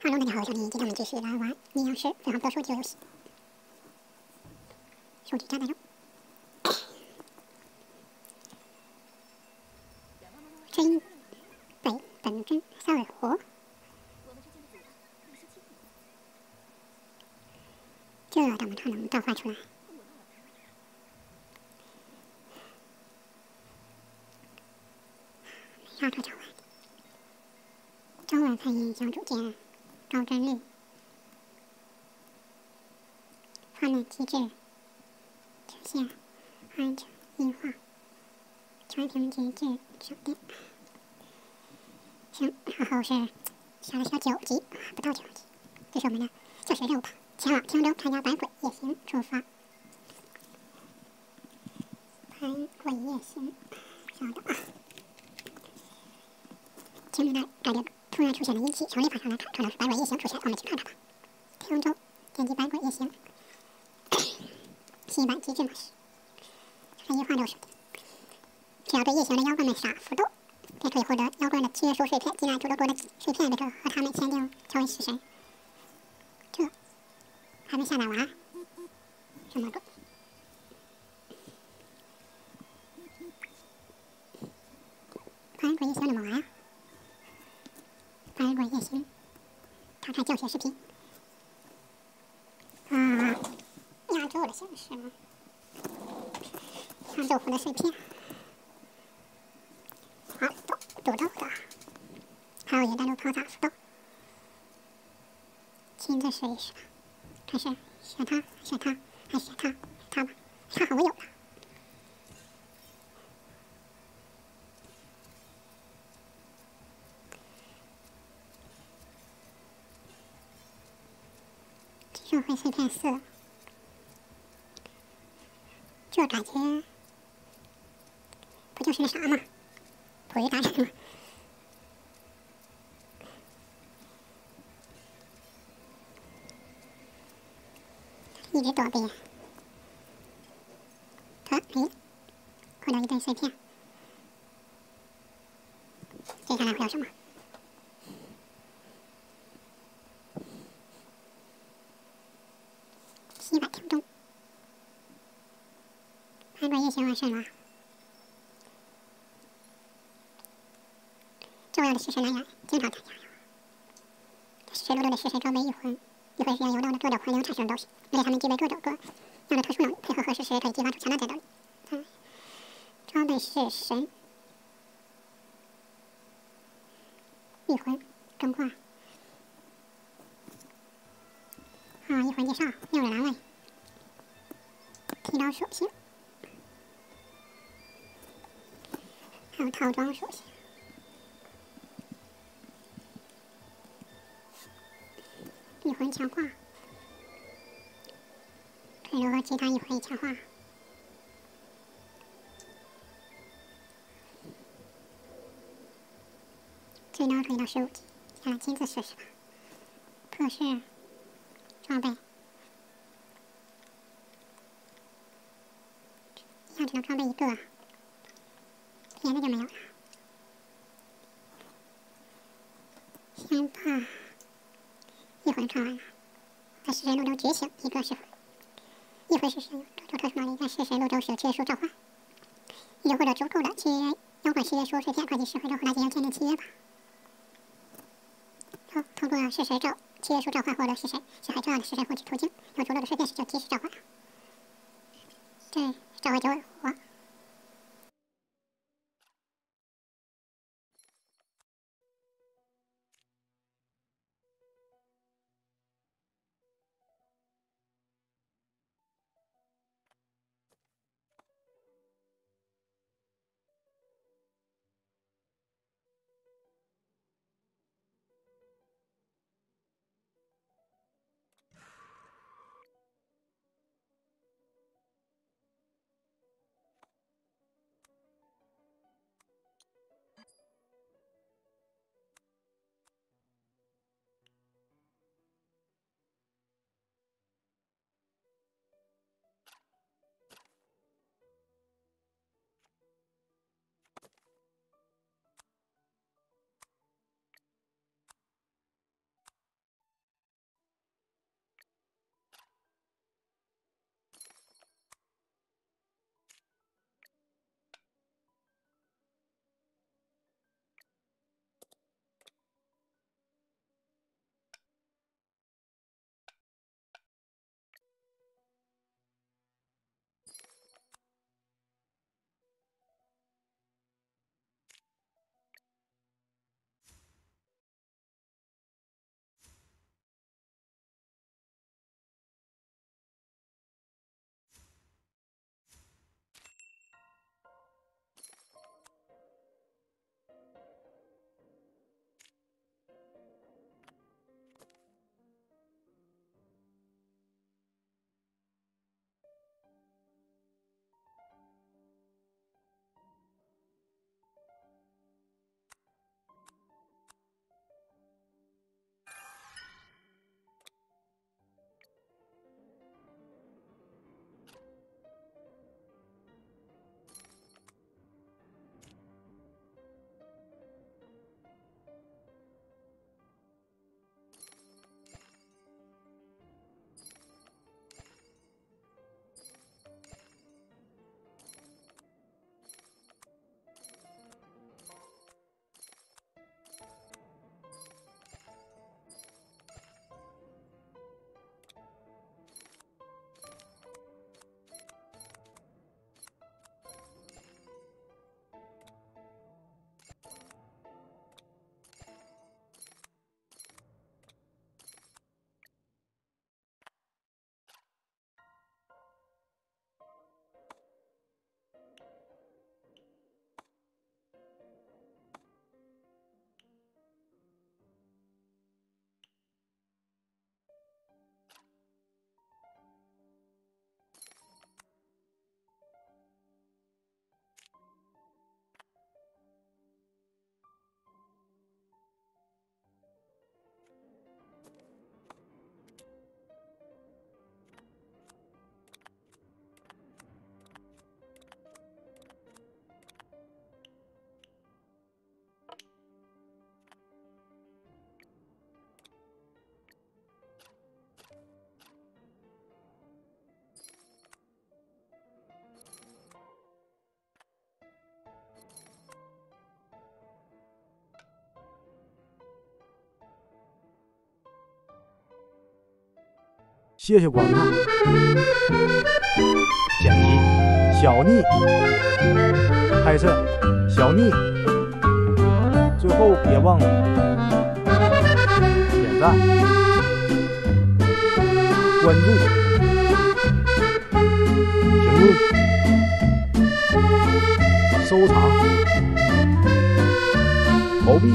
哈喽大家好，我是小林，今天我们继续来玩阴阳师最好的手机游戏。手机加载中。真北本真夏尔湖。这怎么才能召唤出来？要这召唤。召唤配音小组件。高帧率，画面机制，呈现，安全优化，全屏机制省电。行，然后是下了小九级，不到九级，这是我们的教学任务吧。前往汀州参加百鬼夜行，出发。百鬼夜行，稍等啊，前面来改这个。突然出现的阴气，从立法上来看，可能是百鬼夜行出现。我们去看看吧。汀州，点击百鬼夜行，新版机制模式，这是一化六十只要对夜行的妖怪们杀符斗，便可以获得妖怪的七月数碎片。进来主多多的碎片，便可和他们签订成为死神。这还没下载完，什么鬼？百鬼夜行怎么玩呀？百鬼夜行，看看教学视频。啊，压轴的形式吗？看豆腐的碎片。好，豆土豆的，还有一大溜泡杂土豆。亲自试一试吧，看是选它，选它，还是选它？它吧，它好我有了。会碎片四，这感觉不就是那啥吗？普鱼达人吗？一直躲避，得哎，获得一堆碎片，接下来会有什么？西百亭中，百鬼夜行完事了。重要的食神来源经常参加。食神路中的食神装备一魂，一魂是由游荡的各种魂灵产生的东西，而且它们具备各种各样的特殊能力，配合合适时可以激发出强大战斗力。装备是神，一魂更换。啊，一魂介绍，六个栏位，提高属性，还有套装属性，一魂强化，可以和其他一魂强化，最高可以到十五级，下来亲自试试吧，测试。装备，一下只能装备一个，别的就没有了。先把一魂穿完了，在食神路中觉醒一个是一魂是神，这种特殊能力在食神路中使用契约书召唤，已经获得足够的契约妖怪契约书碎片，快去食魂中和他进行签订契约吧。好，通过食神咒。契约书召唤获得是谁？是很重要的食神获取途径。有足够的碎片时就及时召唤。这召唤九尾谢谢观看。剪辑小逆，拍摄小逆。最后别忘了点赞、关注、评论、收藏、投币。